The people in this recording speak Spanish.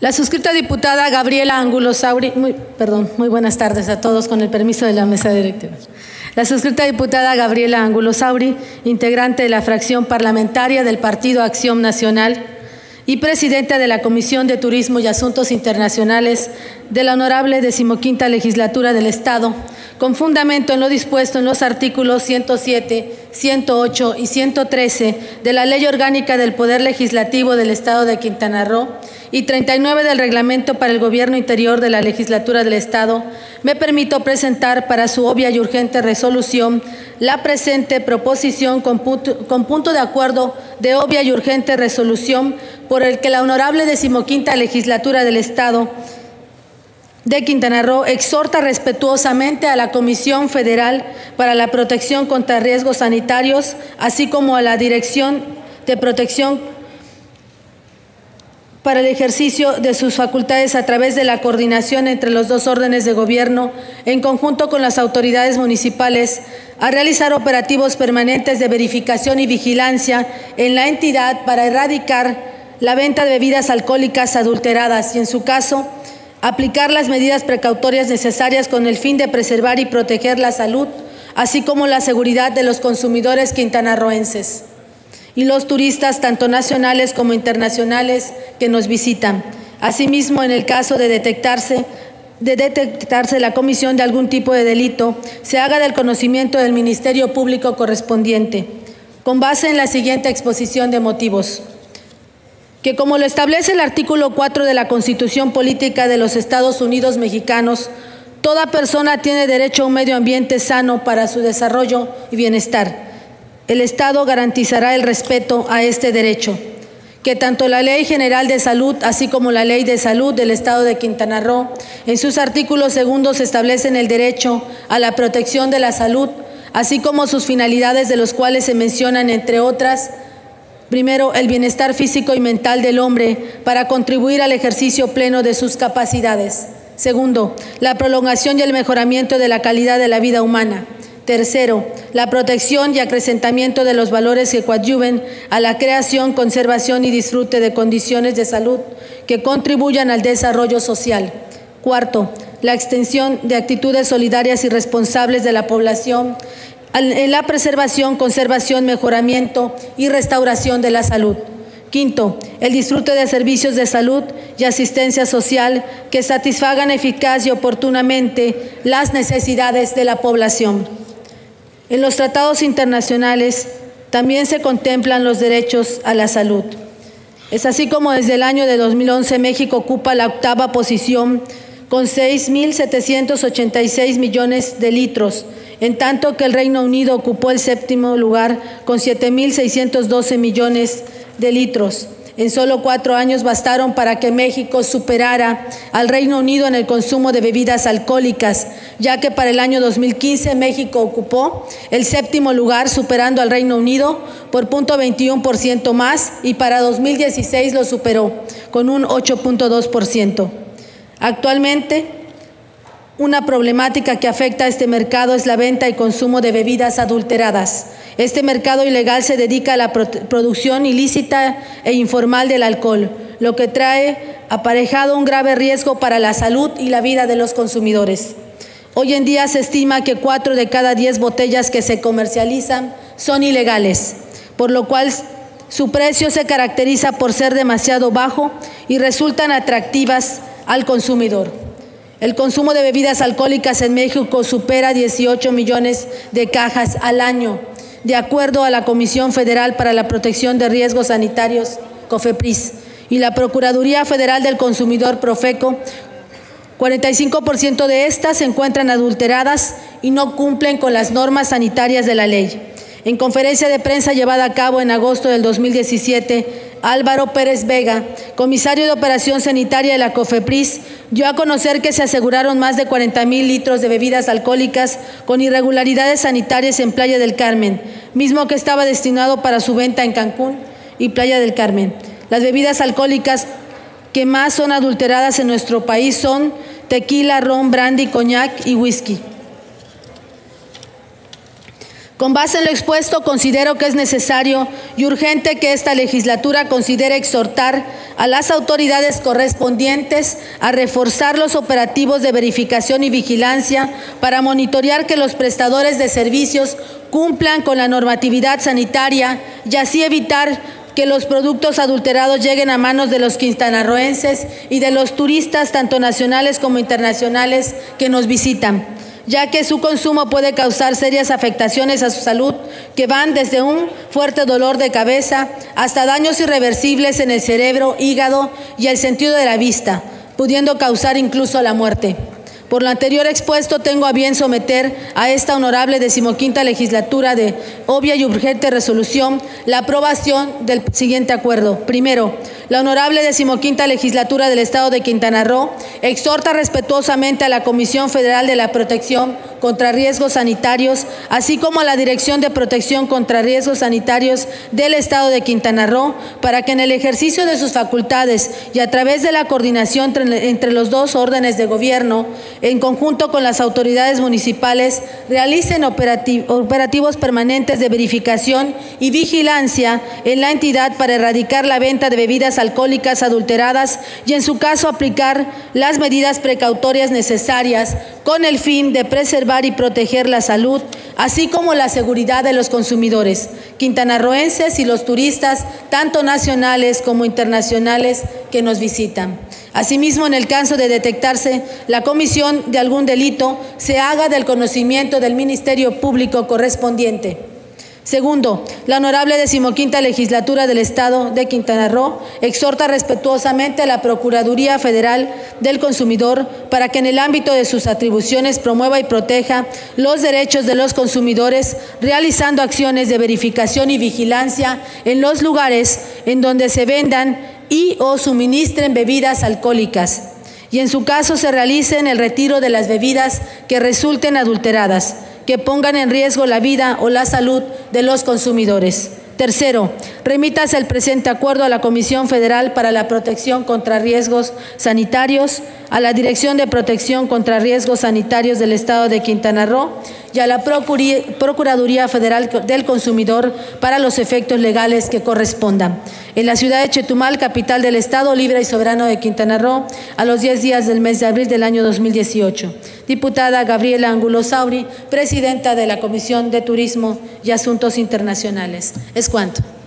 La suscrita diputada Gabriela Angulo Sauri, muy, perdón, muy buenas tardes a todos con el permiso de la mesa directiva. La suscrita diputada Gabriela Angulo Sauri, integrante de la fracción parlamentaria del Partido Acción Nacional y presidenta de la Comisión de Turismo y Asuntos Internacionales de la Honorable Decimoquinta Legislatura del Estado, con fundamento en lo dispuesto en los artículos 107, 108 y 113 de la Ley Orgánica del Poder Legislativo del Estado de Quintana Roo y 39 del Reglamento para el Gobierno Interior de la Legislatura del Estado, me permito presentar para su obvia y urgente resolución la presente proposición con punto, con punto de acuerdo de obvia y urgente resolución por el que la Honorable Decimoquinta Legislatura del Estado de Quintana Roo exhorta respetuosamente a la Comisión Federal para la Protección contra Riesgos Sanitarios, así como a la Dirección de Protección para el ejercicio de sus facultades a través de la coordinación entre los dos órdenes de gobierno, en conjunto con las autoridades municipales, a realizar operativos permanentes de verificación y vigilancia en la entidad para erradicar la venta de bebidas alcohólicas adulteradas y, en su caso, aplicar las medidas precautorias necesarias con el fin de preservar y proteger la salud, así como la seguridad de los consumidores quintanarroenses y los turistas, tanto nacionales como internacionales, que nos visitan. Asimismo, en el caso de detectarse de detectarse la comisión de algún tipo de delito, se haga del conocimiento del Ministerio Público correspondiente, con base en la siguiente exposición de motivos que como lo establece el artículo 4 de la Constitución Política de los Estados Unidos Mexicanos, toda persona tiene derecho a un medio ambiente sano para su desarrollo y bienestar. El Estado garantizará el respeto a este derecho, que tanto la Ley General de Salud, así como la Ley de Salud del Estado de Quintana Roo, en sus artículos segundos establecen el derecho a la protección de la salud, así como sus finalidades de los cuales se mencionan, entre otras, Primero, el bienestar físico y mental del hombre para contribuir al ejercicio pleno de sus capacidades. Segundo, la prolongación y el mejoramiento de la calidad de la vida humana. Tercero, la protección y acrecentamiento de los valores que coadyuven a la creación, conservación y disfrute de condiciones de salud que contribuyan al desarrollo social. Cuarto, la extensión de actitudes solidarias y responsables de la población en la preservación, conservación, mejoramiento y restauración de la salud. Quinto, el disfrute de servicios de salud y asistencia social que satisfagan eficaz y oportunamente las necesidades de la población. En los tratados internacionales también se contemplan los derechos a la salud. Es así como desde el año de 2011 México ocupa la octava posición con 6.786 millones de litros en tanto que el Reino Unido ocupó el séptimo lugar con 7.612 millones de litros. En solo cuatro años bastaron para que México superara al Reino Unido en el consumo de bebidas alcohólicas, ya que para el año 2015 México ocupó el séptimo lugar, superando al Reino Unido por 0.21% más, y para 2016 lo superó con un 8.2%. Actualmente, una problemática que afecta a este mercado es la venta y consumo de bebidas adulteradas. Este mercado ilegal se dedica a la producción ilícita e informal del alcohol, lo que trae aparejado un grave riesgo para la salud y la vida de los consumidores. Hoy en día se estima que cuatro de cada diez botellas que se comercializan son ilegales, por lo cual su precio se caracteriza por ser demasiado bajo y resultan atractivas al consumidor. El consumo de bebidas alcohólicas en México supera 18 millones de cajas al año, de acuerdo a la Comisión Federal para la Protección de Riesgos Sanitarios, COFEPRIS, y la Procuraduría Federal del Consumidor, Profeco. 45% de estas se encuentran adulteradas y no cumplen con las normas sanitarias de la ley. En conferencia de prensa llevada a cabo en agosto del 2017, Álvaro Pérez Vega, comisario de Operación Sanitaria de la COFEPRIS, dio a conocer que se aseguraron más de 40 mil litros de bebidas alcohólicas con irregularidades sanitarias en Playa del Carmen, mismo que estaba destinado para su venta en Cancún y Playa del Carmen. Las bebidas alcohólicas que más son adulteradas en nuestro país son tequila, ron, brandy, coñac y whisky. Con base en lo expuesto, considero que es necesario y urgente que esta legislatura considere exhortar a las autoridades correspondientes a reforzar los operativos de verificación y vigilancia para monitorear que los prestadores de servicios cumplan con la normatividad sanitaria y así evitar que los productos adulterados lleguen a manos de los quintanarroenses y de los turistas, tanto nacionales como internacionales, que nos visitan ya que su consumo puede causar serias afectaciones a su salud que van desde un fuerte dolor de cabeza hasta daños irreversibles en el cerebro, hígado y el sentido de la vista, pudiendo causar incluso la muerte. Por lo anterior expuesto, tengo a bien someter a esta honorable decimoquinta legislatura de obvia y urgente resolución la aprobación del siguiente acuerdo. Primero, la honorable decimoquinta legislatura del Estado de Quintana Roo exhorta respetuosamente a la Comisión Federal de la Protección contra Riesgos Sanitarios, así como a la Dirección de Protección contra Riesgos Sanitarios del Estado de Quintana Roo, para que en el ejercicio de sus facultades y a través de la coordinación entre los dos órdenes de gobierno, en conjunto con las autoridades municipales, realicen operativos permanentes de verificación y vigilancia en la entidad para erradicar la venta de bebidas alcohólicas adulteradas y, en su caso, aplicar las medidas precautorias necesarias con el fin de preservar y proteger la salud, así como la seguridad de los consumidores quintanarroenses y los turistas, tanto nacionales como internacionales, que nos visitan. Asimismo, en el caso de detectarse la comisión de algún delito, se haga del conocimiento del Ministerio Público correspondiente. Segundo, la honorable decimoquinta legislatura del Estado de Quintana Roo exhorta respetuosamente a la Procuraduría Federal del Consumidor para que en el ámbito de sus atribuciones promueva y proteja los derechos de los consumidores, realizando acciones de verificación y vigilancia en los lugares en donde se vendan y o suministren bebidas alcohólicas y en su caso se realicen el retiro de las bebidas que resulten adulteradas que pongan en riesgo la vida o la salud de los consumidores. Tercero, remítase el presente acuerdo a la Comisión Federal para la Protección contra Riesgos Sanitarios, a la Dirección de Protección contra Riesgos Sanitarios del Estado de Quintana Roo y a la Procuraduría Federal del Consumidor para los efectos legales que correspondan. En la ciudad de Chetumal, capital del Estado libre y soberano de Quintana Roo, a los 10 días del mes de abril del año 2018. Diputada Gabriela Angulo Sauri, presidenta de la Comisión de Turismo y Asuntos Internacionales. Es cuanto.